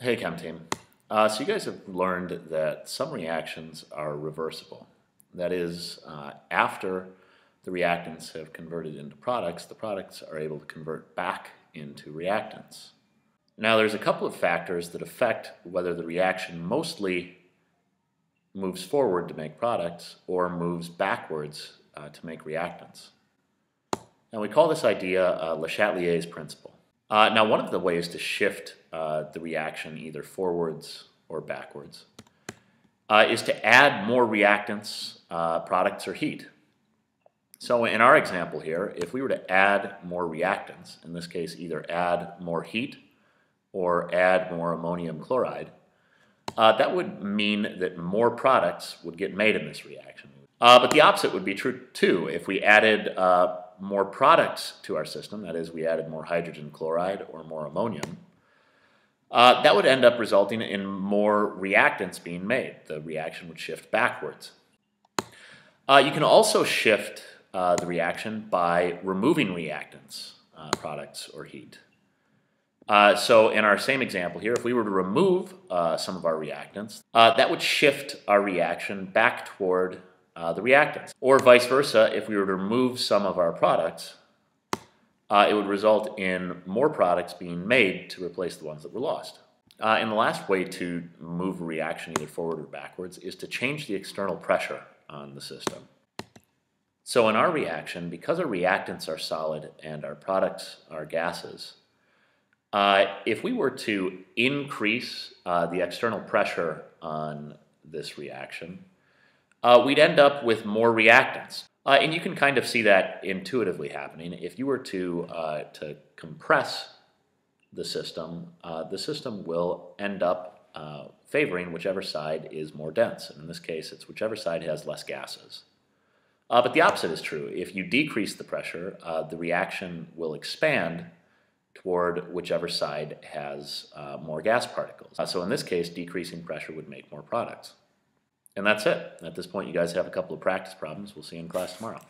Hey, Chem Team. Uh, so you guys have learned that some reactions are reversible. That is, uh, after the reactants have converted into products, the products are able to convert back into reactants. Now, there's a couple of factors that affect whether the reaction mostly moves forward to make products or moves backwards uh, to make reactants. And we call this idea uh, Le Chatelier's principle. Uh, now, one of the ways to shift uh, the reaction either forwards or backwards uh, is to add more reactants, uh, products, or heat. So in our example here, if we were to add more reactants, in this case either add more heat or add more ammonium chloride, uh, that would mean that more products would get made in this reaction. Uh, but the opposite would be true too. If we added more products to our system, that is, we added more hydrogen chloride or more ammonium, uh, that would end up resulting in more reactants being made. The reaction would shift backwards. Uh, you can also shift uh, the reaction by removing reactants, uh, products, or heat. Uh, so in our same example here, if we were to remove uh, some of our reactants, that would shift our reaction back toward uh, the reactants. Or vice versa, if we were to remove some of our products, uh, it would result in more products being made to replace the ones that were lost. Uh, and the last way to move a reaction either forward or backwards is to change the external pressure on the system. So in our reaction, because our reactants are solid and our products are gases, uh, if we were to increase uh, the external pressure on this reaction, uh, we'd end up with more reactants. Uh, and you can kind of see that intuitively happening. If you were to, uh, to compress the system, uh, the system will end up uh, favoring whichever side is more dense. And in this case, it's whichever side has less gases. Uh, but the opposite is true. If you decrease the pressure, the reaction will expand toward whichever side has more gas particles. so in this case, decreasing pressure would make more products. And that's it. At this point, you guys have a couple of practice problems. We'll see you in class tomorrow.